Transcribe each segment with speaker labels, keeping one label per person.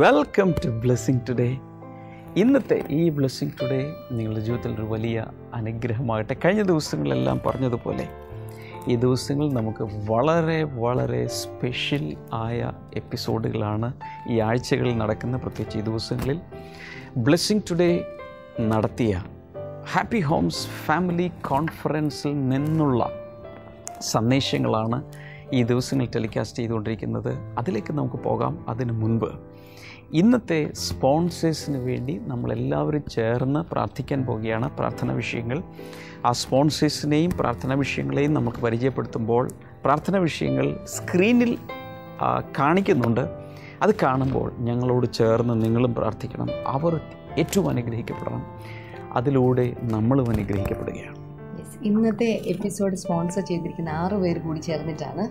Speaker 1: Welcome to blessing today ഇന്നത്തെ ഈ blessing today നിങ്ങളുടെ ജീവിതത്തിൽ ഒരു വലിയ അനുഗ്രഹമാകട്ടെ. കഴിഞ്ഞ ദിവസങ്ങളെല്ലാം പറഞ്ഞതുപോലെ ഈ ദിവസങ്ങൾ നമുക്ക് വളരെ വളരെ സ്പെഷ്യൽ ആയ എപ്പിസോഡുകളാണ് ഈ ആഴ്ചകളിൽ നടക്കുന്ന പ്രത്യേകിച്ച് ഈ ദിവസങ്ങളിൽ. ബ്ലെസ്സിങ് ടുഡേ നടത്തിയ ഹാപ്പി ഹോംസ് ഫാമിലി കോൺഫറൻസിൽ നിന്നുള്ള സന്ദേശങ്ങളാണ് ഈ ദിവസങ്ങൾ ടെലികാസ്റ്റ് ചെയ്തുകൊണ്ടിരിക്കുന്നത്. അതിലേക്ക് നമുക്ക് പോകാം. അതിനു മുൻപ് ഇന്നത്തെ സ്പോൺസേഴ്സിന് വേണ്ടി നമ്മളെല്ലാവരും ചേർന്ന് പ്രാർത്ഥിക്കാൻ പോവുകയാണ് പ്രാർത്ഥന വിഷയങ്ങൾ. ആ സ്പോൺസേഴ്സിനെയും പ്രാർത്ഥന വിഷയങ്ങളെയും നമുക്ക് പരിചയപ്പെടുത്തുമ്പോൾ പ്രാർത്ഥന വിഷയങ്ങൾ സ്ക്രീനിൽ കാണിക്കുന്നുണ്ട്. അത് കാണുമ്പോൾ ഞങ്ങളോട് ചേർന്ന് നിങ്ങളും പ്രാർത്ഥിക്കണം. അവർ ഏറ്റവും അനുഗ്രഹിക്കപ്പെടണം. അതിലൂടെ നമ്മളും അനുഗ്രഹിക്കപ്പെടുകയാണ്.
Speaker 2: ഇന്നത്തെ എപ്പിസോഡ് സ്പോൺസർ ചെയ്തിരിക്കുന്ന ആറ് പേര് കൂടി ചേർന്നിട്ടാണ്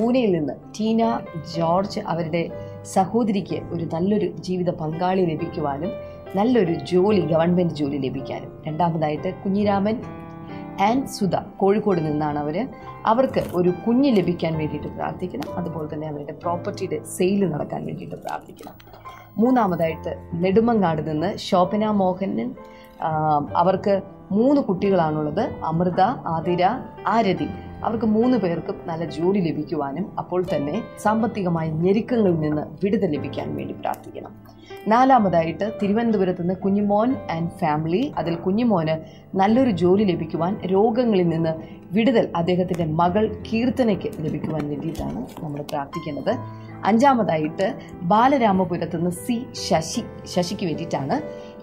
Speaker 2: പൂനെയിൽ നിന്ന് ടീന ജോർജ് അവരുടെ സഹോദരിക്ക് ഒരു നല്ലൊരു ജീവിത പങ്കാളി ലഭിക്കുവാനും നല്ലൊരു ജോലി ഗവൺമെന്റ് ജോലി ലഭിക്കാനും. രണ്ടാമതായിട്ട് കുഞ്ഞിരാമൻ ആൻഡ് സുധ കോഴിക്കോട് നിന്നാണ് അവർ അവർക്ക് ഒരു കുഞ്ഞ് ലഭിക്കാൻ വേണ്ടിയിട്ട് പ്രാർത്ഥിക്കണം. അതുപോലെ തന്നെ അവരുടെ പ്രോപ്പർട്ടിയുടെ സെയിൽ നടക്കാൻ വേണ്ടിയിട്ട് പ്രാർത്ഥിക്കണം. മൂന്നാമതായിട്ട് നെടുമങ്ങാട് നിന്ന് ശോഭന മോഹനൻ അവർക്ക് മൂന്ന് കുട്ടികളാണുള്ളത്. അമൃത ആതിര ആരതി. അവർക്ക് മൂന്ന് പേർക്കും നല്ല ജോലി ലഭിക്കുവാനും അപ്പോൾ തന്നെ സാമ്പത്തികമായ ഞെരുക്കങ്ങളിൽ നിന്ന് വിടുതൽ ലഭിക്കാൻ വേണ്ടി പ്രാർത്ഥിക്കണം. നാലാമതായിട്ട് തിരുവനന്തപുരത്ത് നിന്ന് കുഞ്ഞുമോൻ ആൻഡ് ഫാമിലി അതിൽ കുഞ്ഞുമോന് നല്ലൊരു ജോലി ലഭിക്കുവാൻ രോഗങ്ങളിൽ നിന്ന് വിടുതൽ അദ്ദേഹത്തിന്റെ മകൾ കീർത്തനയ്ക്ക് ലഭിക്കുവാൻ വേണ്ടിയിട്ടാണ് നമ്മൾ പ്രാർത്ഥിക്കുന്നത്. അഞ്ചാമതായിട്ട് ബാലരാമപുരത്ത് നിന്ന് സി ശശി ശശിക്ക് വേണ്ടിയിട്ടാണ്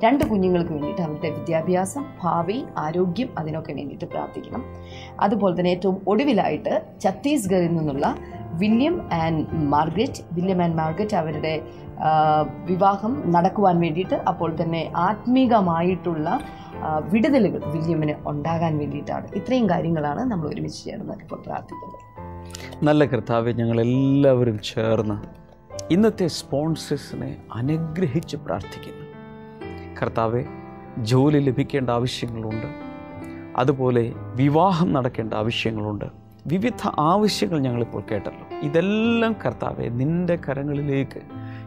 Speaker 2: രണ്ട് കുഞ്ഞുങ്ങൾക്ക് വേണ്ടിയിട്ട് അവരുടെ വിദ്യാഭ്യാസം ഭാവി ആരോഗ്യം അതിനൊക്കെ വേണ്ടിയിട്ട് പ്രാർത്ഥിക്കണം. അതുപോലെ തന്നെ ഏറ്റവും ഒടുവിലായിട്ട് ഛത്തീസ്ഗഡിൽ നിന്നുള്ള William and Margaret William and Margaret അവരുടെ വിവാഹം നടക്കുവാൻ വേണ്ടിയിട്ട് അപ്പോൾ തന്നെ ആത്മീകമായിട്ടുള്ള വിടുതലുകൾ വില്യമിന് ഉണ്ടാകാൻ വേണ്ടിയിട്ടാണ്. ഇത്രയും കാര്യങ്ങളാണ് നമ്മൾ ഒരുമിച്ച് ചേർന്ന് ഇപ്പോൾ പ്രാർത്ഥിക്കുന്നത്.
Speaker 1: നല്ല കർത്താവ് ഞങ്ങളെല്ലാവരും ചേർന്ന് ഇന്നത്തെ സ്പോൺസേഴ്സിനെ അനുഗ്രഹിച്ച് പ്രാർത്ഥിക്കുന്നു. കർത്താവെ ജോലി ലഭിക്കേണ്ട ആവശ്യങ്ങളുണ്ട്. അതുപോലെ വിവാഹം നടക്കേണ്ട ആവശ്യങ്ങളുണ്ട്. വിവിധ ആവശ്യങ്ങൾ ഞങ്ങളിപ്പോൾ കേട്ടല്ലോ. ഇതെല്ലാം കർത്താവെ നിന്റെ കരങ്ങളിലേക്ക്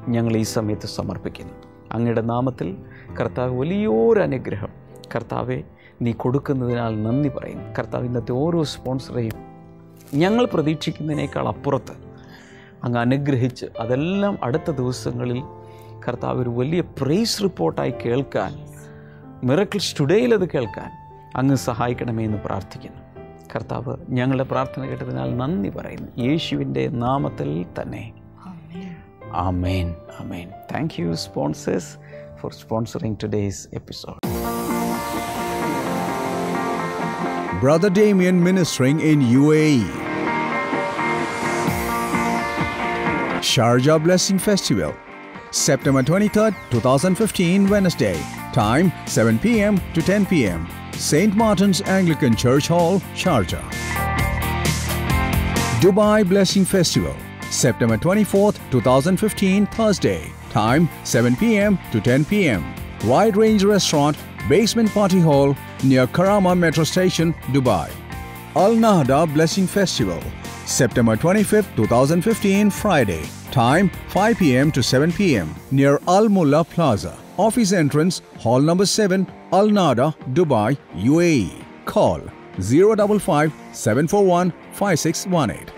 Speaker 1: ഞങ്ങൾ ഈ സമയത്ത് സമർപ്പിക്കുന്നു. അങ്ങയുടെ നാമത്തിൽ കർത്താവ് വലിയൊരനുഗ്രഹം കർത്താവെ നീ കൊടുക്കുന്നതിനാൽ നന്ദി പറയുന്നു. കർത്താവ് ഇന്നത്തെ ഓരോ സ്പോൺസറെയും ഞങ്ങൾ പ്രതീക്ഷിക്കുന്നതിനേക്കാൾ അപ്പുറത്ത് അങ്ങ് അനുഗ്രഹിച്ച് അതെല്ലാം അടുത്ത ദിവസങ്ങളിൽ കർത്താവ് ഒരു വലിയ പ്രൈസ് റിപ്പോർട്ടായി കേൾക്കാൻ മിറക്കിൾസ് ടുഡേയിൽ അത് കേൾക്കാൻ അങ്ങ് സഹായിക്കണമേ എന്ന് പ്രാർത്ഥിക്കുന്നു. കർത്താവ് ഞങ്ങളുടെ പ്രാർത്ഥന കേട്ടതിനാൽ നന്ദി പറയുന്നു. യേശുവിന്റെ നാമത്തിൽ തന്നെ. ആമേൻ ആമേൻ thank you sponsors for sponsoring today's episode
Speaker 3: Brother Damien ministering in UAE. Sharjah Blessing Festival, September 23rd, 2015, Wednesday. Time 7 p.m. to 10 p.m. St. Martin's Anglican Church Hall, Sharjah. Dubai Blessing Festival, September 24th, 2015, Thursday. Time 7 p.m. to 10 p.m. Wide Range Restaurant, Basement Party Hall, near Karama Metro Station, Dubai. Al Nahda Blessing Festival, September 25th, 2015, Friday. Time 5 p.m. to 7 p.m. near Al Mullah Plaza. Office entrance, Hall number 7, Al Nada, Dubai, UAE. Call 055 741 5618.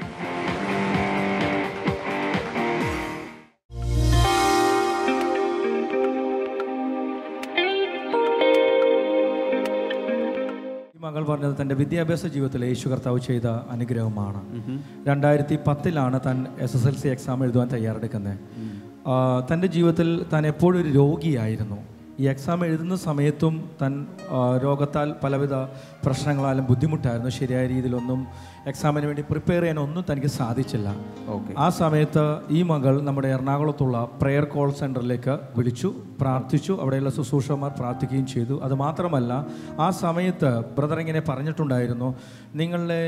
Speaker 4: മകൾ പറഞ്ഞത് തന്റെ വിദ്യാഭ്യാസ ജീവിതത്തിൽ യേശു കർത്താവ് ചെയ്ത അനുഗ്രഹമാണ്. രണ്ടായിരത്തി പത്തിലാണ് താൻ S S L C exam എഴുതുവാൻ തയ്യാറെടുക്കുന്നത്. തന്റെ ജീവിതത്തിൽ താൻ എപ്പോഴും ഒരു രോഗിയായിരുന്നു. ഈ എക്സാം എഴുതുന്ന സമയത്തും തൻ രോഗത്താൽ പലവിധ പ്രശ്നങ്ങളാലും ബുദ്ധിമുട്ടായിരുന്നു. ശരിയായ രീതിയിലൊന്നും എക്സാമിന് വേണ്ടി പ്രിപ്പയർ ചെയ്യാൻ ഒന്നും തനിക്ക് സാധിച്ചില്ല.
Speaker 1: ഓക്കെ
Speaker 4: ആ സമയത്ത് ഈ മകൾ നമ്മുടെ എറണാകുളത്തുള്ള പ്രെയർ കോൾ സെന്ററിലേക്ക് വിളിച്ചു പ്രാർത്ഥിച്ചു. അവിടെയുള്ള ശുശ്രൂഷകന്മാർ പ്രാർത്ഥിക്കുകയും ചെയ്തു. അതുമാത്രമല്ല ആ സമയത്ത് ബ്രദർ ഇങ്ങനെ പറഞ്ഞിട്ടുണ്ടായിരുന്നു നിങ്ങളുടെ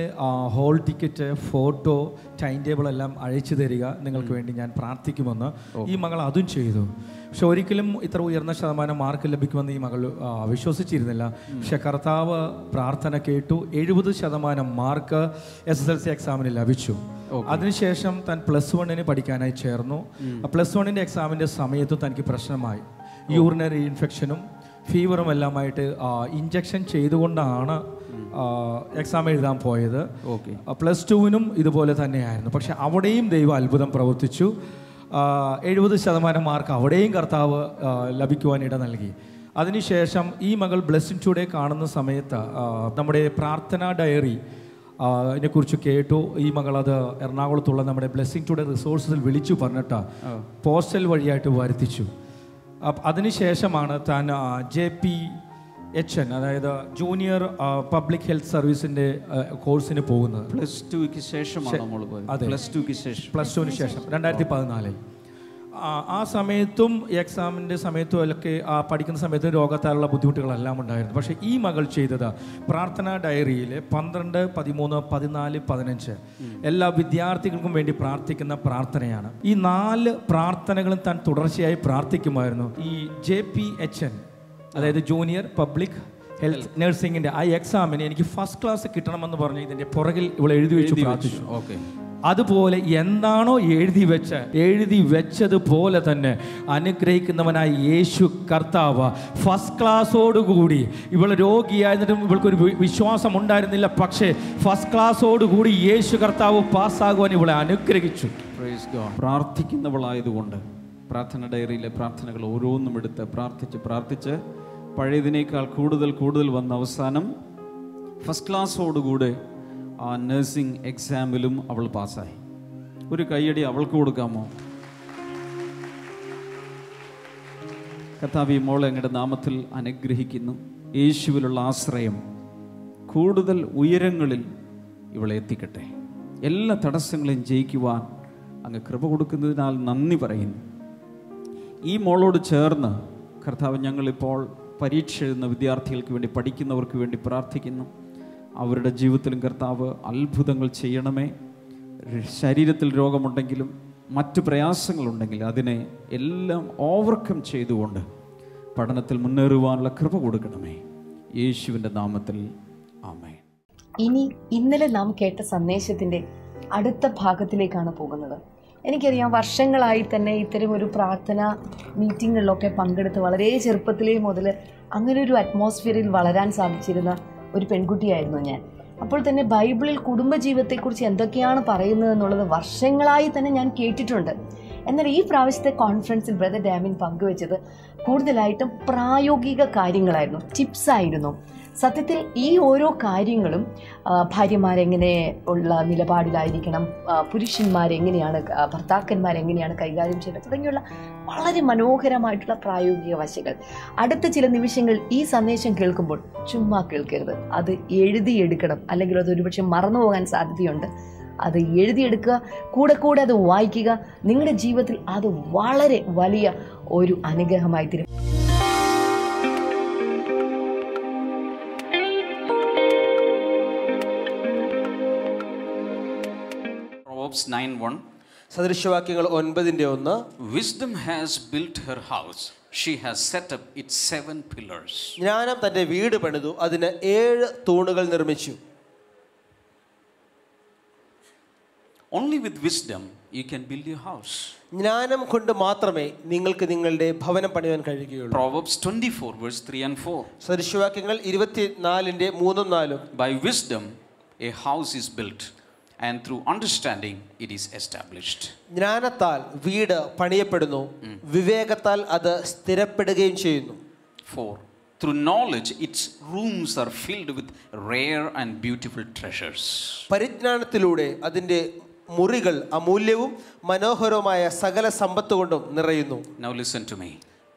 Speaker 4: hall ticket photo time table എല്ലാം അയച്ചു തരിക. നിങ്ങൾക്ക് വേണ്ടി ഞാൻ പ്രാർത്ഥിക്കുമെന്ന്. ഈ മകൾ അതും ചെയ്തു. പക്ഷെ ഒരിക്കലും ഇത്ര ഉയർന്ന ശതമാനം മാർക്ക് ലഭിക്കുമെന്ന് ഈ മകൾ വിശ്വസിച്ചിരുന്നില്ല. പക്ഷെ കർത്താവ് പ്രാർത്ഥന കേട്ടു എഴുപത് ശതമാനം mark S S L C എക്സാമിന് ലഭിച്ചു. അതിനുശേഷം താൻ പ്ലസ് വണ്ണിന് പഠിക്കാനായി ചേർന്നു. പ്ലസ് വണ്ണിന്റെ എക്സാമിന്റെ സമയത്ത് തനിക്ക് പ്രശ്നമായി. യൂറിനറി ഇൻഫെക്ഷനും ഫീവറും എല്ലാമായിട്ട് ഇഞ്ചക്ഷൻ ചെയ്തുകൊണ്ടാണ് എക്സാം എഴുതാൻ പോയത്.
Speaker 5: ഓക്കെ.
Speaker 4: പ്ലസ് ടുവിനും ഇതുപോലെ തന്നെയായിരുന്നു. പക്ഷെ അവിടെയും ദൈവം അത്ഭുതം പ്രവർത്തിച്ചു. എഴുപത് ശതമാനം മാർക്ക് അവിടെയും കർത്താവ് ലഭിക്കുവാനിട ലഭിക്കുവാൻ ഇട നൽകി. അതിനുശേഷം ഈ മകൾ ബ്ലെസ്സിങ് ടുഡേ കാണുന്ന സമയത്ത് നമ്മുടെ പ്രാർത്ഥന ഡയറി ഇതിനെക്കുറിച്ച് കേട്ടു. ഈ മകൾ അത് എറണാകുളത്തുള്ള നമ്മുടെ ബ്ലെസ്സിങ് ടുഡേ റിസോഴ്സസിൽ വിളിച്ചു പറഞ്ഞിട്ട് പോസ്റ്റൽ വഴിയായിട്ട് വരുത്തിച്ചു. അപ്പ- അതിനുശേഷമാണ് താൻ ജെ പി എച്ച് എൻ അതായത് ജൂനിയർ പബ്ലിക് ഹെൽത്ത് സർവീസിന്റെ കോഴ്സിന് പോകുന്നത്.
Speaker 5: പ്ലസ് ടുക്ക് ശേഷമാണ് നമ്മൾ പോയത്? പ്ലസ് ടുക്ക് ശേഷം.
Speaker 4: പ്ലസ് ടുവിന് ശേഷം. രണ്ടായിരത്തി പതിനാലിൽ. ആ സമയത്തും എക്സാമിന്റെ സമയത്തും ഒക്കെ ആ പഠിക്കുന്ന സമയത്ത് രോഗത്താലുള്ള ബുദ്ധിമുട്ടുകളെല്ലാം ഉണ്ടായിരുന്നു. പക്ഷേ ഈ മകൾ ചെയ്തത് പ്രാർത്ഥന ഡയറിയിൽ പന്ത്രണ്ട് പതിമൂന്ന് പതിനാല് പതിനഞ്ച്. എല്ലാ വിദ്യാർത്ഥികൾക്കും വേണ്ടി പ്രാർത്ഥിക്കുന്ന പ്രാർത്ഥനയാണ്. ഈ നാല് പ്രാർത്ഥനകളും താൻ തുടർച്ചയായി പ്രാർത്ഥിക്കുമായിരുന്നു. ഈ ജെ പി എച്ച് എൻ അതായത് ജൂനിയർ പബ്ലിക് ഹെൽത്ത് നഴ്സിംഗിന്റെ ആ എക്സാമിന് എനിക്ക് ഫസ്റ്റ് ക്ലാസ് കിട്ടണമെന്ന് പറഞ്ഞ് ഇതിന്റെ പുറകിൽ ഇവിടെ എഴുതി വെച്ചു പ്രാർത്ഥിച്ചു.
Speaker 5: ഓക്കെ.
Speaker 4: അതുപോലെ എന്താണോ എഴുതി വെച്ച എഴുതി വെച്ചതുപോലെ തന്നെ അനുഗ്രഹിക്കുന്നവനായ യേശു കർത്താവ് ഫസ്റ്റ് ക്ലാസ്സോടുകൂടി ഇവൾ രോഗിയായിരുന്നിട്ടും ഇവൾക്കൊരു വിശ്വാസം ഉണ്ടായിരുന്നില്ല. പക്ഷേ ഫസ്റ്റ് ക്ലാസ്സോടുകൂടി യേശു കർത്താവ് പാസ്സാകുവാൻ ഇവളെ അനുഗ്രഹിച്ചു.
Speaker 5: പ്രാർത്ഥിക്കുന്നവളായതുകൊണ്ട് പ്രാർത്ഥന ഡയറിയിലെ പ്രാർത്ഥനകൾ ഓരോന്നും എടുത്ത് പ്രാർത്ഥിച്ച് പ്രാർത്ഥിച്ച് പഴയതിനേക്കാൾ കൂടുതൽ കൂടുതൽ വന്ന അവസാനം ഫസ്റ്റ് ക്ലാസ്സോടുകൂടെ ആ നഴ്സിംഗ് എക്സാമിലും അവൾ പാസ്സായി. ഒരു കൈയടി അവൾക്ക് കൊടുക്കാമോ? കർത്താവ് മോളെ അങ്ങയുടെ നാമത്തിൽ അനുഗ്രഹിക്കുന്നു. യേശുവിലുള്ള ആശ്രയം കൂടുതൽ ഉയരങ്ങളിൽ ഇവളെ എത്തിക്കട്ടെ. എല്ലാ തടസ്സങ്ങളെയും ജയിക്കുവാൻ അങ്ങ് കൃപ കൊടുക്കുന്നതിനാൽ നന്ദി പറയുന്നു. ഈ മോളോട് ചേർന്ന് കർത്താവ് ഞങ്ങളിപ്പോൾ പരീക്ഷ എഴുതുന്ന വിദ്യാർത്ഥികൾക്ക് വേണ്ടി പഠിക്കുന്നവർക്ക് വേണ്ടി പ്രാർത്ഥിക്കുന്നു. അവരുടെ ജീവിതത്തിലും കർത്താവ് അത്ഭുതങ്ങൾ ചെയ്യണമേ. ശരീരത്തിൽ രോഗമുണ്ടെങ്കിലും മറ്റു പ്രയാസങ്ങളുണ്ടെങ്കിൽ അതിനെ എല്ലാം ഓവർകം ചെയ്തുകൊണ്ട് പഠനത്തിൽ മുന്നേറുവാനുള്ള കൃപ കൊടുക്കണമേ. യേശുവിന്റെ നാമത്തിൽ ആമേ
Speaker 2: ഇനി ഇന്നലെ നാം കേട്ട സന്ദേശത്തിന്റെ അടുത്ത ഭാഗത്തിലേക്കാണ് പോകുന്നത്. എനിക്കറിയാം വർഷങ്ങളായി തന്നെ ഇത്തരം ഒരു പ്രാർത്ഥന മീറ്റിങ്ങുകളിലൊക്കെ പങ്കെടുത്ത് വളരെ ചെറുപ്പത്തിലേ മുതൽ അങ്ങനെ ഒരു അറ്റ്മോസ്ഫിയറിൽ വളരാൻ സാധിച്ചിരുന്ന ഒരു പെൺകുട്ടിയായിരുന്നു ഞാൻ. അപ്പോൾ തന്നെ ബൈബിളിൽ കുടുംബജീവിതത്തെക്കുറിച്ച് എന്തൊക്കെയാണ് പറയുന്നത് എന്നുള്ളത് വർഷങ്ങളായി തന്നെ ഞാൻ കേട്ടിട്ടുണ്ട്. എന്നാൽ ഈ പ്രാവശ്യത്തെ കോൺഫറൻസിൽ ബ്രദർ ഡാമിൻ പങ്കുവച്ചത് കൂടുതലായിട്ടും പ്രായോഗിക കാര്യങ്ങളായിരുന്നു. ടിപ്സ് ആയിരുന്നു. സത്യത്തിൽ ഈ ഓരോ കാര്യങ്ങളും ഭാര്യമാരെങ്ങനെ ഉള്ള നിലപാടിലായിരിക്കണം പുരുഷന്മാരെങ്ങനെയാണ് ഭർത്താക്കന്മാരെങ്ങനെയാണ് കൈകാര്യം ചെയ്യേണ്ടത് തുടങ്ങിയുള്ള വളരെ മനോഹരമായിട്ടുള്ള പ്രായോഗിക വശങ്ങൾ. അടുത്ത ചില നിമിഷങ്ങൾ ഈ സന്ദേശം കേൾക്കുമ്പോൾ ചുമ്മാ കേൾക്കരുത്. അത് എഴുതിയെടുക്കണം. അല്ലെങ്കിൽ അത് ഒരുപക്ഷെ മറന്നു പോകാൻ സാധ്യതയുണ്ട്. അത് എഴുതിയെടുക്കുക. കൂടെ കൂടെ അത് വായിക്കുക. നിങ്ങളുടെ ജീവിതത്തിൽ അത് വളരെ വലിയ ഒരു അനുഗ്രഹമായി തീരും
Speaker 5: Proverbs 9 1
Speaker 6: സദൃശവാക്യങ്ങൾ ഒൻപതിൻ്റെ ഒന്ന്
Speaker 5: Wisdom has built her house, she has set up its seven pillars.
Speaker 6: ജ്ഞാനം തൻ്റെ വീട് പണിതു അതിന് ഏഴ് തൂണുകൾ നിർമ്മിച്ചു
Speaker 5: Only with wisdom you can build your house.
Speaker 6: ജ്ഞാനം കൊണ്ട് മാത്രമേ നിങ്ങൾക്ക് നിങ്ങളുടെ ഭവനം പണിയാൻ കഴിയുകയുള്ളൂ
Speaker 5: Proverbs 24, verse 3 and 4.
Speaker 6: സദൃശവാക്യങ്ങൾ ഇരുപത്തിനാലിൻ്റെ മൂന്നും നാലും
Speaker 5: By wisdom, a house is built, and through understanding, it is established.
Speaker 6: ജ്ഞാനത്താൽ വീട് പണിയപ്പെടുന്നു വിവേകത്താൽ അത് സ്ഥിരപ്പെടുകയും ചെയ്യുന്നു
Speaker 5: 4. Through knowledge, its rooms are filled with rare and beautiful treasures.
Speaker 6: പരിജ്ഞാനത്തിലൂടെ അതിൻ്റെ മുറികൾ അമൂല്യവും മനോഹരവുമായ സകല സമ്പത്ത് കൊണ്ടും നിറയുന്നു
Speaker 5: Now, listen to me.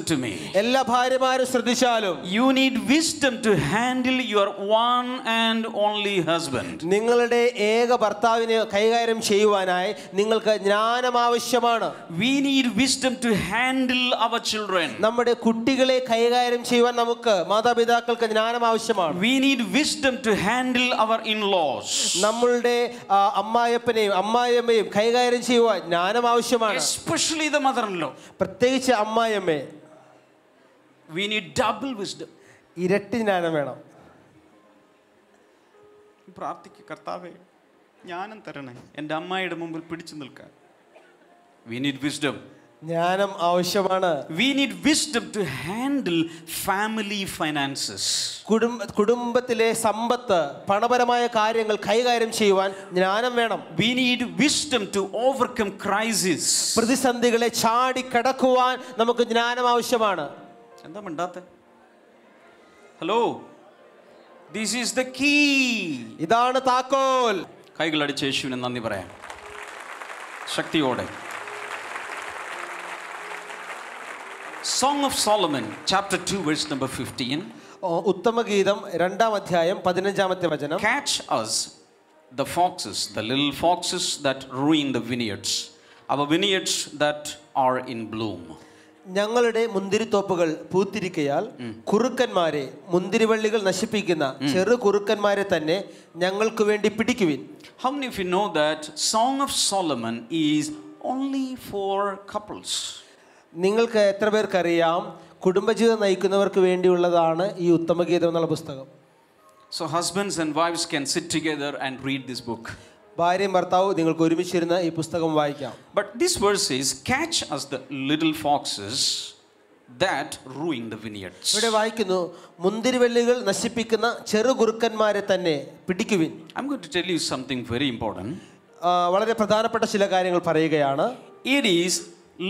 Speaker 5: listen to me.
Speaker 6: എല്ലാ ഭാര്യമാരും ശ്രദ്ധിച്ചാലും
Speaker 5: You need wisdom to handle your one and only husband.
Speaker 6: നിങ്ങളുടെ ഏക ഭർത്താവിനെ കൈകാര്യം ചെയ്യുവാനായി നിങ്ങൾക്ക് ജ്ഞാനം ആവശ്യമാണ്
Speaker 5: We need wisdom to handle our children.
Speaker 6: നമ്മുടെ കുട്ടികളെ കൈകാര്യം ചെയ്യുവാൻ നമുക്ക് മാതാപിതാക്കൾക്ക് ജ്ഞാനം ആവശ്യമാണ്
Speaker 5: We need wisdom to handle our in laws.
Speaker 6: നമ്മളുടെ ആ, അമ്മായപ്പനെയും അമ്മായിയമ്മയും കൈകാര്യം ചെയ്യുവാൻ ജ്ഞാനം ആവശ്യമാണ്
Speaker 5: Especially the mother in law.
Speaker 6: പ്രത്യേകിച്ച് അമ്മായിയമ്മയെ
Speaker 5: We നീഡ് ഡബിൾ വിസ്ഡം
Speaker 6: ഇരട്ടി ജ്ഞാനം വേണം.
Speaker 5: പ്രാർത്ഥിക്കുക കർത്താവേ ജ്ഞാനം തരണേ. എന്റെ അമ്മായിയുടെ മുമ്പിൽ പിടിച്ചു നിൽക്കാൻ. വി നീഡ് വിസ്ഡം
Speaker 6: ജ്ഞാനം ആവശ്യമാണ്.
Speaker 5: We need wisdom to handle family finances
Speaker 6: കുടുംബ കുടുംബത്തിലെ സമ്പത്ത് പണപരമായ കാര്യങ്ങൾ കൈകാര്യം ചെയ്യുവാൻ ജ്ഞാനം വേണം.
Speaker 5: We need wisdom to overcome crisis
Speaker 6: പ്രതിസന്ധികളെ ചാടിക്കടക്കുവാൻ നമുക്ക് ജ്ഞാനം ആവശ്യമാണ്.
Speaker 5: എന്താ മിണ്ടാത്ത hello this is the key
Speaker 6: ഇതാണ് താക്കോൽ
Speaker 5: കൈകളടിച്ച് യേശുവിന് നന്ദി പറയാം ശക്തിയോടെ song of Solomon chapter two verse number fifteen
Speaker 6: ഓ, ഉത്തമഗീതം രണ്ടാം അധ്യായം പതിനഞ്ചാമത്തെ വചനം
Speaker 5: catch us the foxes, the little foxes that ruin the vineyards, our vineyards that are in bloom.
Speaker 6: ഞങ്ങളുടെ മുന്തിരിത്തോപ്പുകൾ പൂത്തിരിക്കയാൽ കുറുക്കന്മാരെ മുന്തിരിവള്ളികൾ നശിപ്പിക്കുന്ന ചെറു കുറുക്കന്മാരെ തന്നെ ഞങ്ങൾക്ക് വേണ്ടി പിടിക്കുവിൻ.
Speaker 5: How many you know that Song of Solomon is only for couples?
Speaker 6: നിങ്ങൾക്ക് എത്ര പേർക്കറിയാം? കുടുംബജീവിതം നയിക്കുന്നവർക്ക് വേണ്ടിയുള്ളതാണ് ഈ ഉത്തമഗീതം എന്നുള്ള പുസ്തകം.
Speaker 5: So husbands and wives can sit together and read this book.
Speaker 6: ഭാര്യയും ഭർത്താവും നിങ്ങൾക്ക് ഒരുമിച്ചിരുന്ന് ഈ പുസ്തകം വായിക്കാം
Speaker 5: But this verse says, catch us the little foxes that ruin the vineyards.
Speaker 6: ഇവിടെ വായിക്കുന്നു മുന്തിരിവള്ളികൾ നശിപ്പിക്കുന്ന ചെറു കുറുക്കന്മാരെ തന്നെ പിടിക്കുവിൻ
Speaker 5: I'm going to tell you something very important.
Speaker 6: ആ, വളരെ പ്രധാനപ്പെട്ട ചില കാര്യങ്ങൾ പറയുകയാണ്
Speaker 5: It is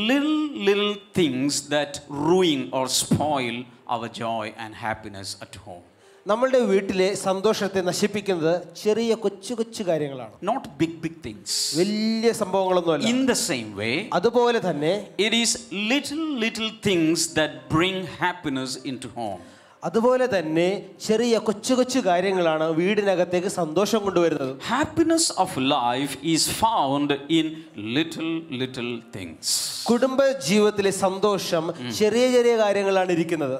Speaker 5: little, little things that ruin or spoil our joy and happiness at home.
Speaker 6: നമ്മളുടെ വീട്ടിലെ സന്തോഷത്തെ നശിപ്പിക്കുന്നത് ചെറിയ കൊച്ചു കൊച്ചു കാര്യങ്ങളാണ്
Speaker 5: Not big, big things.
Speaker 6: വലിയ സംഭവങ്ങളൊന്നുമല്ല
Speaker 5: In the same way,
Speaker 6: അതുപോലെ തന്നെ
Speaker 5: it is little, little things that bring happiness into home.
Speaker 6: അതുപോലെ തന്നെ ചെറിയ കൊച്ചു കൊച്ചു കാര്യങ്ങളാണ് വീടിനകത്തേക്ക് സന്തോഷം കൊണ്ടുവരുന്നത്
Speaker 5: Happiness of life is found in little, little things.
Speaker 6: കുടുംബ ജീവിതത്തിലെ സന്തോഷം ചെറിയ ചെറിയ കാര്യങ്ങളാണ് ഇരിക്കുന്നത്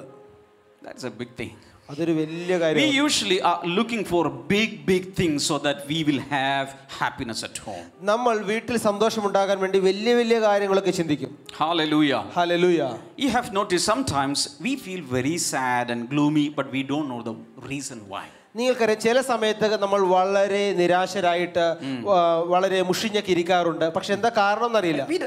Speaker 5: That's a big thing.
Speaker 6: അതൊരു വലിയ
Speaker 5: We
Speaker 6: കാര്യം
Speaker 5: usually are looking for big, big things so that we will have happiness at home.
Speaker 6: നമ്മൾ വീട്ടിൽ സന്തോഷമുണ്ടാകാൻ വേണ്ടി വലിയ വലിയ കാര്യങ്ങളൊക്കെ ചിന്തിക്കും
Speaker 5: Hallelujah.
Speaker 6: Hallelujah
Speaker 5: You have noticed sometimes we feel very sad and gloomy, but we don't know the reason why.
Speaker 6: നിങ്ങൾക്കറിയാം ചില സമയത്ത് നമ്മൾ വളരെ നിരാശരായിട്ട് ആ, വളരെ മുഷിഞ്ഞൊക്കെ ഇരിക്കാറുണ്ട് പക്ഷെ എന്താ കാരണം എന്നറിയില്ല
Speaker 5: We,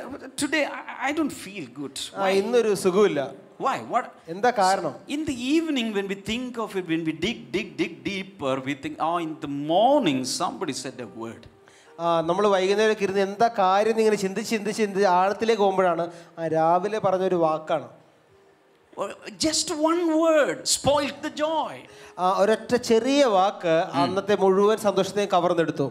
Speaker 5: today, I, I don't feel good.
Speaker 6: ആ, ഇന്നൊരു സുഖമില്ല
Speaker 5: Why? What?
Speaker 6: എന്താ കാരണം
Speaker 5: In the evening, when we think of it, when we dig, dig, dig deeper, we think, oh, in the morning, somebody said a word.
Speaker 6: നമ്മൾ വൈകുന്നേരം ഇരുന്ന് എന്താ കാര്യം ഇങ്ങനെ ചിന്തിച്ച് ചിന്തിച്ച് ചിന്തിച്ച് ആഴത്തിലേക്ക് പോകുമ്പോഴാണ് ആ രാവിലെ പറഞ്ഞൊരു വാക്കാണ്
Speaker 5: Well, Just one word spoiled the joy.
Speaker 6: ആ ഒരൊറ്റ ചെറിയ വാക്ക് അന്നത്തെ മുഴുവൻ സന്തോഷത്തെയും കവർന്നെടുത്തു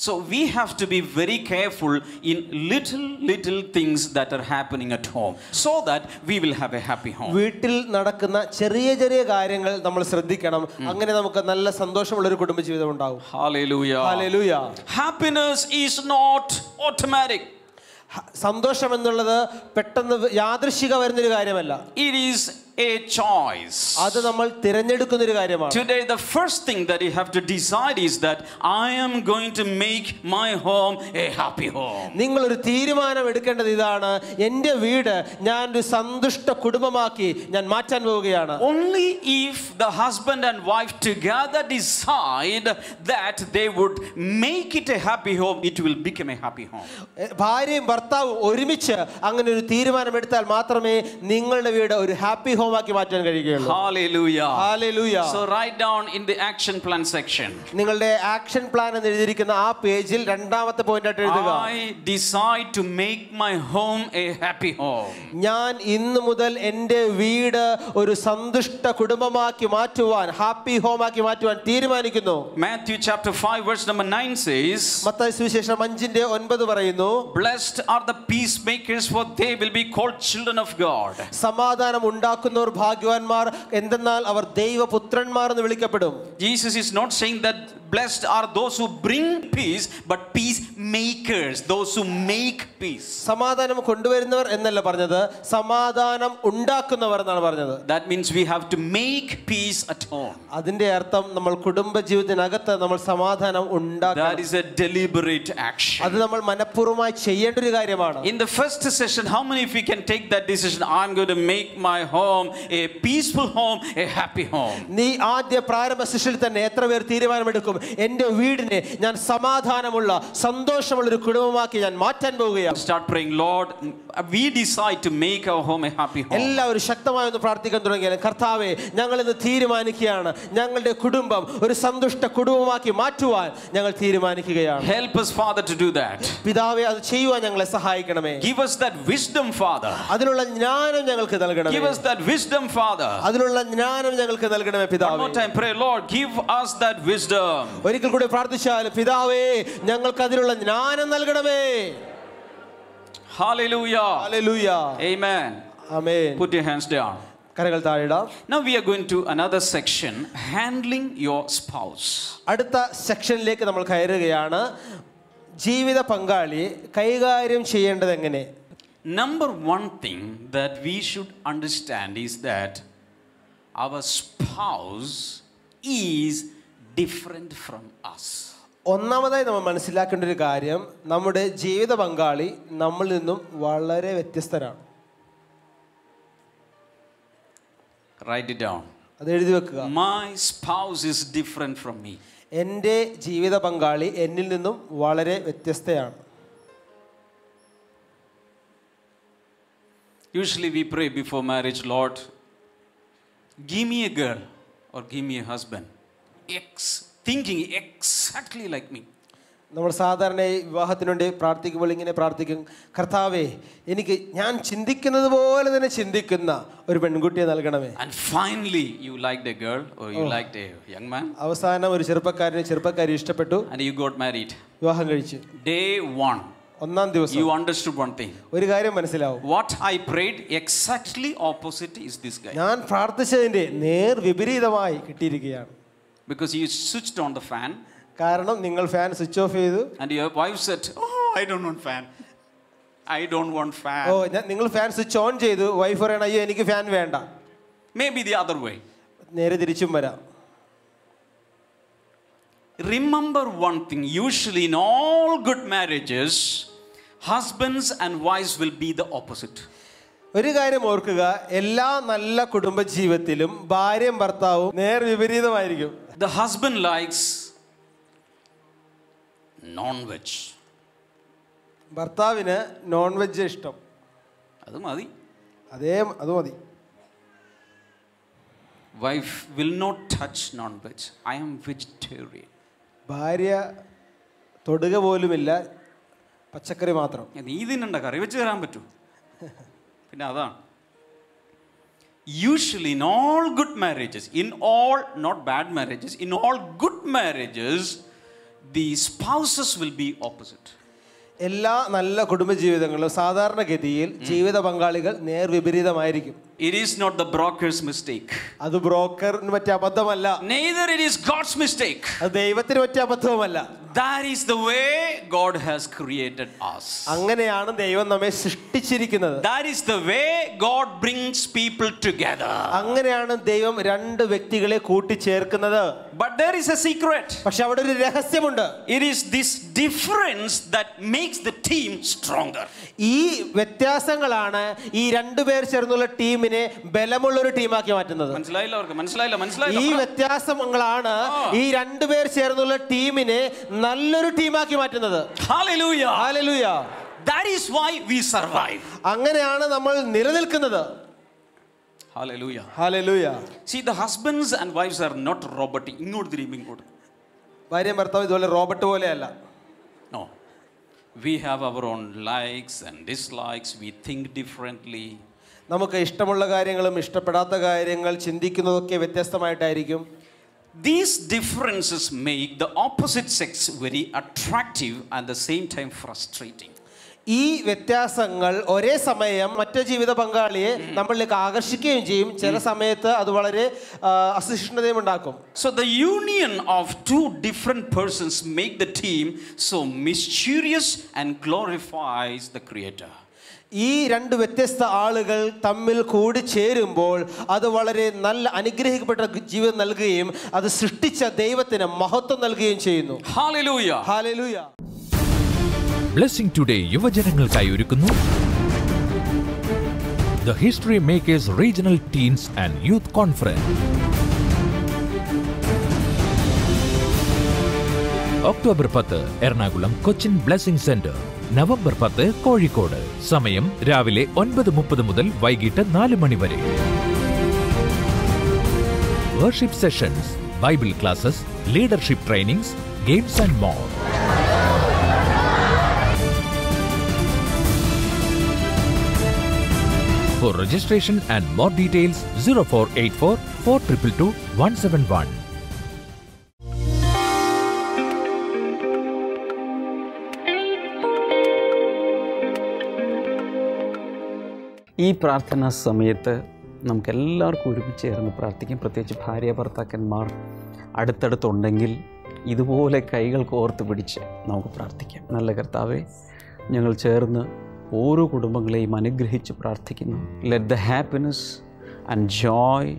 Speaker 5: so we have to be very careful in little, little things that are happening at home so that we will have a happy home.
Speaker 6: വീട്ടിൽ നടക്കുന്ന ചെറിയ ചെറിയ കാര്യങ്ങൾ നമ്മൾ ശ്രദ്ധിക്കണം അങ്ങനെ നമുക്ക് നല്ല സന്തോഷമുള്ള ഒരു കുടുംബജീവിതം ഉണ്ടാവും
Speaker 5: Hallelujah.
Speaker 6: Hallelujah.
Speaker 5: Happiness is not automatic.
Speaker 6: സന്തോഷം എന്നുള്ളത് പെട്ടെന്ന് യാദൃശിക വരുന്നൊരു കാര്യമല്ല
Speaker 5: it is a choice.
Speaker 6: അത് നമ്മൾ തിരഞ്ഞെടുക്കുന്ന ഒരു കാര്യമാണ്
Speaker 5: Today, the first thing that you have to decide is that I am going to make my home a happy home.
Speaker 6: നിങ്ങൾ ഒരു തീരുമാനം എടുക്കേണ്ടത് ഇതാണ് എൻ്റെ വീട് ഞാൻ ഒരു സന്തുഷ്ട കുടുംബമാക്കി ഞാൻ മാറ്റാൻ പോവുകയാണ്
Speaker 5: Only if the husband and wife together decide that they would make it a happy home, it will become a happy home.
Speaker 6: A, ഭാര്യയും ഭർത്താവും ഒരുമിച്ച് അങ്ങനെ ഒരു തീരുമാനം എടുത്താൽ മാത്രമേ നിങ്ങളുടെ വീട് ഒരു ഹാപ്പി ഹോം ആക്കി മാറ്റാൻ കഴിയുകയുള്ളൂ
Speaker 5: Hallelujah.
Speaker 6: Hallelujah.
Speaker 5: So write down in the action plan section.
Speaker 6: നിങ്ങളുടെ ആക്ഷൻ പ്ലാൻ എന്ന് എഴുതിയിരിക്കുന്ന ആ പേജിൽ രണ്ടാമത്തെ പോയിന്റ് ആയിട്ട് എഴുതുക
Speaker 5: I decide to make my home a happy home.
Speaker 6: ഞാൻ ഇന്ന് മുതൽ എൻ്റെ വീട് ഒരു സന്തുഷ്ട കുടുംബമാക്കി മാറ്റുവാൻ ഹാപ്പി ഹോം ആക്കി മാറ്റുവാൻ തീരുമാനിക്കുന്നു
Speaker 5: Matthew chapter 5 verse number 9 says,
Speaker 6: Mathai സുവിശേഷം അഞ്ചിന്റെ ഒൻപത് പറയുന്നു
Speaker 5: Blessed are the peacemakers for they will be called children of God.
Speaker 6: സമാധാനം ഉണ്ടാക്കുന്നവർ ഭാഗ്യവാന്മാർ എന്തെന്നാൽ അവർ ദൈവപുത്രന്മാർ എന്ന് വിളിക്കപ്പെടും
Speaker 5: Jesus is not saying that blessed are those who bring peace, but peacemakers, those who make peace.
Speaker 6: സമാധാനം കൊണ്ടുവരുന്നവർ എന്നല്ല പറഞ്ഞത് സമാധാനം ഉണ്ടാക്കുന്നവർ എന്നാണ് പറഞ്ഞത്
Speaker 5: That means we have to make peace at home.
Speaker 6: അതിന്റെ അർത്ഥം നമ്മൾ കുടുംബ ജീവിതത്തിനകത്ത് നമ്മൾ സമാധാനം
Speaker 5: That
Speaker 6: ഉണ്ടാക്കണം
Speaker 5: is a deliberate
Speaker 6: അത്
Speaker 5: action.
Speaker 6: നമ്മൾ മനഃപൂർവ്വമായി ചെയ്യേണ്ട ഒരു കാര്യമാണ്
Speaker 5: In the first session, how many of you can take that decision? I'm going to make my home a peaceful home, a happy home.
Speaker 6: നീ ആദ്യ പ്രാരംഭ ശിഷ്യയിൽ തന്നെ എത്ര പേർ തീരുമാനമെടുക്കും എൻ്റെ വീടിനെ ഞാൻ സമാധാനമുള്ള സന്തോഷമുള്ള ഒരു കുടുംബമാക്കി ഞാൻ മാറ്റാൻ പോവുകയാണ്
Speaker 5: Start praying, Lord, we decide to make our home a happy home.
Speaker 6: എല്ലാവരും ശക്തമായി ഒന്ന് പ്രാർത്ഥിക്കാൻ തുടങ്ങിയാൽ കർത്താവെ ഞങ്ങൾ ഇന്ന് തീരുമാനിക്കുകയാണ് ഞങ്ങളുടെ കുടുംബം ഒരു സന്തുഷ്ട കുടുംബമാക്കി മാറ്റുവാൻ ഞങ്ങൾ തീരുമാനിക്കുകയാണ്
Speaker 5: Help us, Father, to do that.
Speaker 6: പിതാവെ അത് ചെയ്യുവാൻ ഞങ്ങളെ സഹായിക്കണമേ
Speaker 5: Give us that wisdom, Father.
Speaker 6: അതിനുള്ള ജ്ഞാനം ഞങ്ങൾക്ക് നൽകണമേ
Speaker 5: Give us that wisdom, Father.
Speaker 6: അതിനുള്ള ജ്ഞാനം ഞങ്ങൾക്ക് നൽകണമേ
Speaker 5: One more time, pray, Lord, give us that wisdom.
Speaker 6: ഒരിക്കൽ കൂടി പ്രാർത്ഥിച്ചാൽ പിതാവേ ഞങ്ങൾക്ക് അതിനുള്ള ജ്ഞാനം നൽകണമേ
Speaker 5: Hallelujah.
Speaker 6: Hallelujah.
Speaker 5: Amen.
Speaker 6: Amen.
Speaker 5: Put your hands down.
Speaker 6: കരകൾ താഴിടാം
Speaker 5: Now we are going to another section handling your spouse.
Speaker 6: അടുത്ത സെക്ഷനിലേക്ക് നമ്മൾ കയറുകയാണ് ജീവിത പങ്കാളി കൈകാര്യം ചെയ്യേണ്ടത് എങ്ങനെ
Speaker 5: Number one thing that we should understand is that our spouse is different from us.
Speaker 6: ഒന്നാമതായി നമ്മൾ മനസ്സിലാക്കേണ്ട ഒരു കാര്യം നമ്മുടെ ജീവിത പങ്കാളി നമ്മളിൽ നിന്നും വളരെ വ്യത്യസ്തരാണ്
Speaker 5: Write it down.
Speaker 6: അത് എഴുതി വെക്കുക
Speaker 5: My spouse is different from me.
Speaker 6: എൻ്റെ ജീവിത പങ്കാളി എന്നിൽ നിന്നും വളരെ വ്യത്യസ്തയാണ്
Speaker 5: Usually we pray before marriage, Lord, give me a girl or give me a husband. Ex- thinking exactly like me.
Speaker 6: നമ്മൾ സാധാരണ ഈ വിവാഹത്തിന് വേണ്ടി പ്രാർത്ഥിക്കുമ്പോൾ ഇങ്ങനെ പ്രാർത്ഥിക്കും കർത്താവേ എനിക്ക് ഞാൻ ചിന്തിക്കുന്നത് പോലെ തന്നെ ചിന്തിക്കുന്ന ഒരു പെൺകുട്ടിയെ നൽകണമേ
Speaker 5: And finally, you liked a girl or you liked a young man
Speaker 6: അവസാനം ഒരു ചെറുപ്പക്കാരനെ ചെറുപ്പക്കാരി ഇഷ്ടപ്പെട്ടു
Speaker 5: and you got married.
Speaker 6: വിവാഹം കഴിച്ചു
Speaker 5: Day one,
Speaker 6: ഒന്നാം ദിവസം
Speaker 5: you understood one thing.
Speaker 6: ഒരു കാര്യം മനസ്സിലാവും
Speaker 5: What I prayed, exactly opposite is this guy.
Speaker 6: ഞാൻ പ്രാർത്ഥിച്ചതിന്റെ നേർ വിപരീതമായി കിട്ടിയിരിക്കുകയാണ്
Speaker 5: Because you switched on the fan
Speaker 6: കാരണം നിങ്ങൾ ഫാൻ സ്വിച്ച് ഓഫ് ചെയ്തു
Speaker 5: and your wife said, Oh, I don't want fan. I don't want
Speaker 6: oh
Speaker 5: fan.
Speaker 6: ഞാൻ നിങ്ങൾ ഫാൻ സ്വിച്ച് ഓൺ ചെയ്തു വൈഫ് പറയണ അയ്യോ എനിക്ക് ഫാൻ വേണ്ട
Speaker 5: Maybe the other way.
Speaker 6: നേരെ തിരിച്ചും വരാം
Speaker 5: Remember one thing usually, in all good marriages, husbands and wives will be the opposite.
Speaker 6: ഒരു കാര്യം ഓർക്കുക എല്ലാ നല്ല കുടുംബ ജീവിതത്തിലും ഭാര്യയും ഭർത്താവും നേർ വിപരീതമായിരിക്കും
Speaker 5: The husband likes non veg.
Speaker 6: ഭർത്താവിന് നോൺ വെജ് ഇഷ്ടം
Speaker 5: അത് മതി
Speaker 6: അതേ അത് മതി
Speaker 5: Wife will not touch non veg. I am vegetarian.
Speaker 6: ഭാര്യ തൊടുക പോലുമില്ല പച്ചക്കറി മാത്രം.
Speaker 5: നീ തിന്നണ്ട കറി വെച്ച് തരാൻ പറ്റൂ. പിന്നെ അതാണ്. Usually in all good marriages in all not bad marriages in all good marriages the spouses will be opposite
Speaker 6: എല്ലാ നല്ല കുടുംബജീവിതങ്ങളും സാധാരണഗതിയിൽ ജീവിത പങ്കാളികൾ നേർ വിപരീതമായിരിക്കും
Speaker 5: it is not the broker's mistake
Speaker 6: അത് ബ്രോക്കറിന് പറ്റിയ അബദ്ധമല്ല
Speaker 5: neither it is God's mistake
Speaker 6: അത് ദൈവത്തിന് പറ്റിയ അബദ്ധവുമല്ല
Speaker 5: that is the way God has created us
Speaker 6: അങ്ങനെയാണ് ദൈവം നമ്മെ സൃഷ്ടിച്ചിരിക്കുന്നത്
Speaker 5: That is the way God brings people together.
Speaker 6: അങ്ങനെയാണ് ദൈവം രണ്ട് വ്യക്തികളെ കൂട്ടിച്ചേർക്കുന്നത്
Speaker 5: But there is a secret.
Speaker 6: പക്ഷെ അവിടെ ഒരു രഹസ്യമുണ്ട്
Speaker 5: It is this difference that makes the team stronger.
Speaker 6: ഈ വ്യത്യാസങ്ങളാണ് ഈ രണ്ടുപേർ ചേർന്നുള്ള ടീമിനെ ബലമുള്ള ഒരു ടീമാക്കി മാറ്റുന്നത്
Speaker 5: മനസ്സിലായില്ല അവർക്ക് മനസ്സിലായില്ല
Speaker 6: ഈ
Speaker 5: മനസ്സിലായില്ല
Speaker 6: വ്യത്യാസങ്ങളാണ്
Speaker 5: ആ.
Speaker 6: ഈ രണ്ടുപേർ ചേർന്നുള്ള ടീമിനെ നല്ലൊരു ടീമാക്കി മാറ്റുന്നത്
Speaker 5: Hallelujah.
Speaker 6: Hallelujah
Speaker 5: That is why we survive.
Speaker 6: അങ്ങനെയാണ് നമ്മൾ നിലനിൽക്കുന്നത്
Speaker 5: Hallelujah.
Speaker 6: Hallelujah.
Speaker 5: See, the husbands and wives are not
Speaker 6: robot. Ignore the dreaming good.
Speaker 5: No. We have our own likes and dislikes. We think differently.
Speaker 6: നമുക്ക് ഇഷ്ടമുള്ള കാര്യങ്ങളും ഇഷ്ടപ്പെടാത്ത കാര്യങ്ങൾ ചിന്തിക്കുന്നതൊക്കെ വ്യത്യസ്തമായിട്ടായിരിക്കും
Speaker 5: these differences the the opposite sex very attractive at the same time frustrating
Speaker 6: ഈ വ്യത്യാസങ്ങൾ ഒരേ സമയം മറ്റു ജീവിത പങ്കാളിയെ നമ്മളിലേക്ക് ആകർഷിക്കുകയും ചെയ്യും. ചില സമയത്ത് അത് വളരെ അസഹിഷ്ണുതയും ഉണ്ടാക്കും.
Speaker 5: So the union of two different persons make the team so mysterious and glorifies the creator
Speaker 6: ഈ രണ്ട് വ്യത്യസ്ത ആളുകൾ തമ്മിൽ കൂടി ചേരുമ്പോൾ അത് വളരെ നല്ല അനുഗ്രഹിക്കപ്പെട്ട ജീവിതം നൽകുകയും അത് സൃഷ്ടിച്ച ദൈവത്തിന് മഹത്വം നൽകുകയും ചെയ്യുന്നു.
Speaker 5: ഹാലലൂയ
Speaker 6: ഹാലലൂയ
Speaker 7: ബ്ലെസ്സിംഗ് ടുഡേ യുവജനങ്ങൾക്കായി ഒരുക്കുന്നു. The history makers regional teens and youth conference October പത്ത് Ernakulam Cochin blessing centre November പത്ത് കോഴിക്കോട്. സമയം രാവിലെ ഒൻപത് മുപ്പത് മുതൽ വൈകിട്ട് നാല് മണി വരെ. Worship sessions Bible classes leadership trainings games and more For registration and more details 0484 422 171.
Speaker 1: ഈ പ്രാർത്ഥനാ സമയത്ത് നമുക്ക് എല്ലാവർക്കും ഒരുമിച്ച് ചേർന്ന് പ്രാർത്ഥിക്കാം പ്രത്യേകിച്ച് ഭാര്യ ഭർത്താക്കന്മാർ അടുത്തടുത്തുണ്ടെങ്കിൽ ഇതുപോലെ കൈകൾ കോർത്ത് പിടിച്ച് നമുക്ക് പ്രാർത്ഥിക്കാം നല്ല കർത്താവെ ഞങ്ങൾ ചേർന്ന് ഓരോ കുടുംബങ്ങളെയും അനുഗ്രഹിച്ച് പ്രാർത്ഥിക്കുന്നു. Let the happiness and joy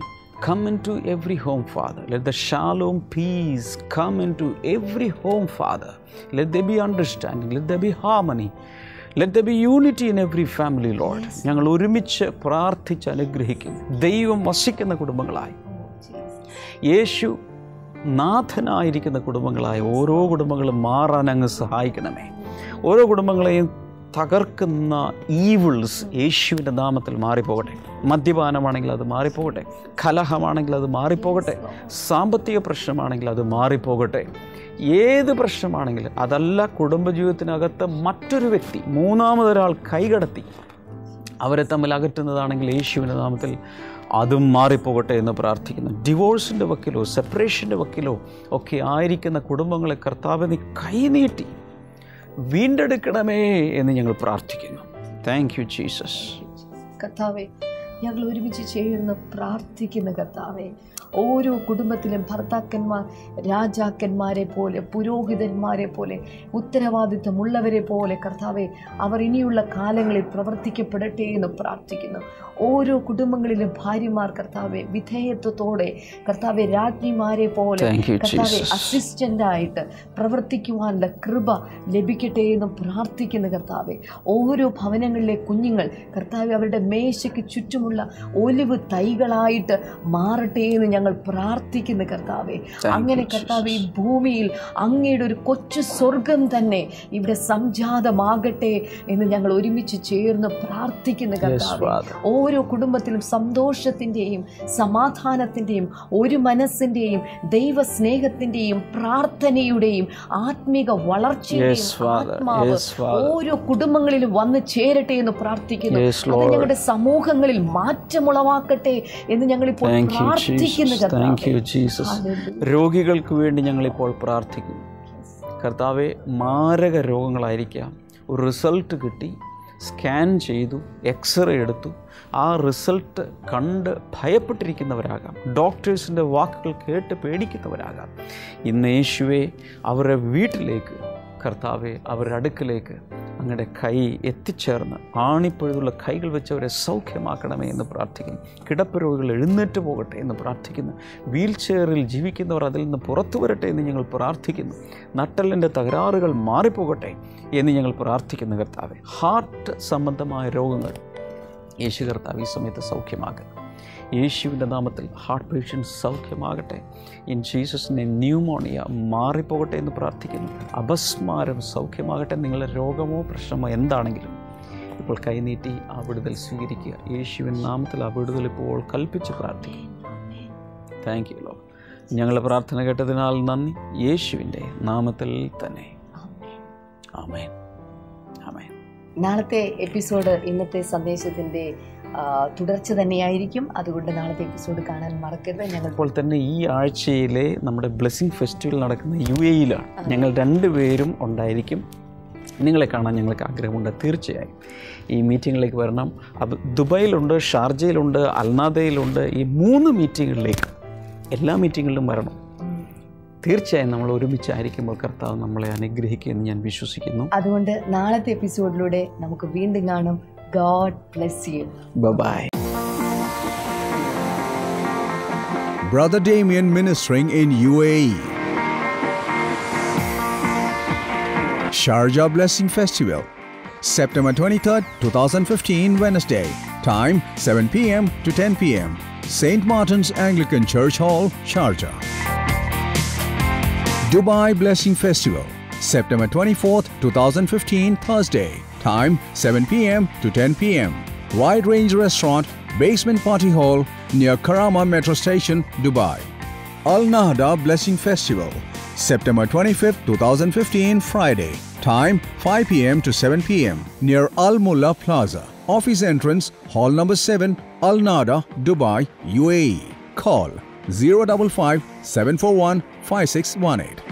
Speaker 1: come into every home Father let the shalom peace come into every home Father let the be understanding let the be harmony let the be unity in every family Lord ഞങ്ങൾ ഒരുമിച്ച് പ്രാർത്ഥിച്ച് അനുഗ്രഹിക്കും ദൈവം വസിക്കുന്ന കുടുംബങ്ങളായി. യേശു നാഥനായിരിക്കുന്ന കുടുംബങ്ങളായി. ഓരോ കുടുംബങ്ങളും മാറാൻ അങ്ങ് സഹായിക്കണമേ. ഓരോ കുടുംബങ്ങളെയും തകർക്കുന്ന ഈവിൾസ് യേശുവിന്റെ നാമത്തിൽ മാറിപ്പോകട്ടെ. മദ്യപാനമാണെങ്കിൽ അത് മാറിപ്പോകട്ടെ. കലഹമാണെങ്കിൽ അത് മാറിപ്പോകട്ടെ. സാമ്പത്തിക പ്രശ്നമാണെങ്കിൽ അത് മാറിപ്പോകട്ടെ. ഏത് പ്രശ്നമാണെങ്കിലും അതല്ല കുടുംബജീവിതത്തിനകത്ത് മറ്റൊരു വ്യക്തി മൂന്നാമതൊരാൾ കൈകടത്തി അവരെ തമ്മിൽ അകറ്റുന്നതാണെങ്കിൽ യേശുവിന്റെ നാമത്തിൽ അതും മാറിപ്പോകട്ടെ എന്ന് പ്രാർത്ഥിക്കുന്നു. ഡിവോഴ്സിന്റെ വക്കിലോ സെപ്പറേഷന്റെ വക്കിലോ ഒക്കെ ആയിരിക്കുന്ന കുടുംബങ്ങളെ കർത്താവിനെ കൈനീട്ടി. വീണ്ടെടുക്കണമേ എന്ന് ഞങ്ങൾ പ്രാർത്ഥിക്കുന്നു. താങ്ക് യു ജീസസ്
Speaker 2: കഥാവേ ഞങ്ങൾ ഒരുമിച്ച് ചെയ്യുന്ന പ്രാർത്ഥിക്കുന്ന കർത്താവേ ഓരോ കുടുംബത്തിലും ഭർത്താക്കന്മാർ രാജാക്കന്മാരെ പോലെ പുരോഹിതന്മാരെ പോലെ ഉത്തരവാദിത്തമുള്ളവരെ പോലെ കർത്താവെ അവർ ഇനിയുള്ള കാലങ്ങളിൽ പ്രവർത്തിക്കപ്പെടട്ടെ എന്ന് പ്രാർത്ഥിക്കുന്നു. ഓരോ കുടുംബങ്ങളിലും ഭാര്യമാർ കർത്താവെ വിധേയത്വത്തോടെ കർത്താവെ രാജ്ഞിമാരെ പോലെ കർത്താവെ അസിസ്റ്റന്റായിട്ട് പ്രവർത്തിക്കുവാനുള്ള കൃപ ലഭിക്കട്ടെ എന്ന് പ്രാർത്ഥിക്കുന്ന കർത്താവെ. ഓരോ ഭവനങ്ങളിലെ കുഞ്ഞുങ്ങൾ കർത്താവെ അവരുടെ മേശയ്ക്ക് ചുറ്റുമുള്ള ഒലിവ് തൈകളായിട്ട് മാറട്ടെ എന്ന് ഞങ്ങൾ പ്രാർത്ഥിക്കുന്ന കർത്താവെ. അങ്ങനെ കർത്താവ് ഈ ഭൂമിയിൽ അങ്ങയുടെ ഒരു കൊച്ചു സ്വർഗം തന്നെ ഇവിടെ സംജാതമാകട്ടെ എന്ന് ഞങ്ങൾ ഒരുമിച്ച് ചേർന്ന് പ്രാർത്ഥിക്കുന്ന കർത്താവ്.
Speaker 1: Father.
Speaker 2: ഓരോ കുടുംബത്തിലും സന്തോഷത്തിന്റെയും സമാധാനത്തിന്റെയും ഒരു മനസ്സിന്റെയും ദൈവസ്നേഹത്തിന്റെയും പ്രാർത്ഥനയുടെയും ആത്മീക വളർച്ചയുടെയും ആത്മാവ് ഓരോ കുടുംബങ്ങളിലും വന്ന് ചേരട്ടെ എന്ന് പ്രാർത്ഥിക്കുന്നു. അത് ഞങ്ങളുടെ സമൂഹങ്ങളിൽ മാറ്റമുളവാക്കട്ടെ എന്ന് ഞങ്ങളിപ്പോൾ പ്രാർത്ഥിക്കുന്നു.
Speaker 1: രോഗികൾക്ക് വേണ്ടി ഞങ്ങളിപ്പോൾ പ്രാർത്ഥിക്കുന്നു. കർത്താവെ മാരക രോഗങ്ങളായിരിക്കാം. ഒരു റിസൾട്ട് കിട്ടി സ്കാൻ ചെയ്തു എക്സ്റേ എടുത്തു ആ റിസൾട്ട് കണ്ട് ഭയപ്പെട്ടിരിക്കുന്നവരാകാം. ഡോക്ടേഴ്സിന്റെ വാക്കുകൾ കേട്ട് പേടിക്കുന്നവരാകാം. ഇന്ന് യേശുവെ അവരുടെ വീട്ടിലേക്ക് കർത്താവെ അവരുടെ അടുക്കിലേക്ക് അങ്ങയുടെ കൈ എത്തിച്ചേർന്ന് ആണിപ്പഴുതുള്ള കൈകൾ വെച്ച് അവരെ സൗഖ്യമാക്കണമേ എന്ന് പ്രാർത്ഥിക്കുന്നു. കിടപ്പ് രോഗികൾ എഴുന്നേറ്റ് പോകട്ടെ എന്ന് പ്രാർത്ഥിക്കുന്നു. വീൽ ചെയറിൽ ജീവിക്കുന്നവർ അതിൽ നിന്ന് പുറത്തു വരട്ടെ എന്ന് ഞങ്ങൾ പ്രാർത്ഥിക്കുന്നു. നട്ടലിന്റെ തകരാറുകൾ മാറിപ്പോകട്ടെ എന്ന് ഞങ്ങൾ പ്രാർത്ഥിക്കുന്നു കർത്താവെ. ഹാർട്ട് സംബന്ധമായ രോഗങ്ങൾ യേശു കർത്താവ് ഈ സമയത്ത് സൗഖ്യമാകുക യേശുവിന്റെ നാമത്തിൽ ഹാർട്ട് പേഷ്യൻസ് സൗഖ്യമാകട്ടെ. ഇൻ ജീസസിനെ ന്യൂമോണിയ മാറിപ്പോകട്ടെ എന്ന് പ്രാർത്ഥിക്കുന്നു. അപസ്മാരം സൗഖ്യമാകട്ടെ. നിങ്ങളുടെ രോഗമോ പ്രശ്നമോ എന്താണെങ്കിലും ഇപ്പോൾ കൈനീട്ടി ആ വിടുതൽ സ്വീകരിക്കുക. യേശുവിൻ നാമത്തിൽ ആ വിടുതൽ ഇപ്പോൾ കൽപ്പിച്ച് പ്രാർത്ഥിക്കും താങ്ക് യു ലോ ഞങ്ങളുടെ പ്രാർത്ഥന കേട്ടതിനാൽ നന്ദി. യേശുവിന്റെ നാമത്തിൽ തന്നെ. ആമേൻ ആമേൻ
Speaker 2: നാളത്തെ എപ്പിസോഡ് ഇന്നത്തെ സന്ദേശത്തിന്റെ തുടർച്ച തന്നെയായിരിക്കും. അതുകൊണ്ട് നാളത്തെ എപ്പിസോഡ് കാണാൻ മറക്കരുത്. ഞങ്ങൾ
Speaker 1: ഇപ്പോൾ തന്നെ ഈ ആഴ്ചയിലെ നമ്മുടെ ബ്ലെസ്സിങ് ഫെസ്റ്റിവൽ നടക്കുന്ന യു എയിലാണ് ഞങ്ങൾ രണ്ടുപേരും ഉണ്ടായിരിക്കും. നിങ്ങളെ കാണാൻ ഞങ്ങൾക്ക് ആഗ്രഹമുണ്ട്. തീർച്ചയായും. ഈ മീറ്റിങ്ങിലേക്ക് വരണം. അത് ദുബായിലുണ്ട് ഷാർജയിലുണ്ട് അൽനാദയിലുണ്ട്. ഈ മൂന്ന് മീറ്റിങ്ങുകളിലേക്ക് എല്ലാ മീറ്റിങ്ങുകളിലും വരണം. തീർച്ചയായും നമ്മൾ ഒരുമിച്ചായിരിക്കുമ്പോൾ കർത്താവ് നമ്മളെ അനുഗ്രഹിക്കുമെന്ന് ഞാൻ വിശ്വസിക്കുന്നു
Speaker 2: അതുകൊണ്ട് നാളത്തെ എപ്പിസോഡിലൂടെ നമുക്ക് വീണ്ടും കാണും God bless you
Speaker 1: bye
Speaker 3: Brother Damien ministering in UAE. Sharjah Blessing Festival, September 23rd, 2015, Wednesday. Time 7 p.m. to 10 p.m. St. Martin's Anglican Church Hall, Sharjah. Dubai Blessing Festival, September 24th, 2015, Thursday. Time 7 p.m. to 10 p.m. Wide Range Restaurant, Basement Party Hall near Karama Metro Station, Dubai. Al Nahda Blessing Festival, September 25th, 2015, Friday. Time 5 p.m. to 7 p.m. near Al Mulla Plaza. Office entrance, Hall number 7, Al Nahda, Dubai, UAE. Call 055 741 5618.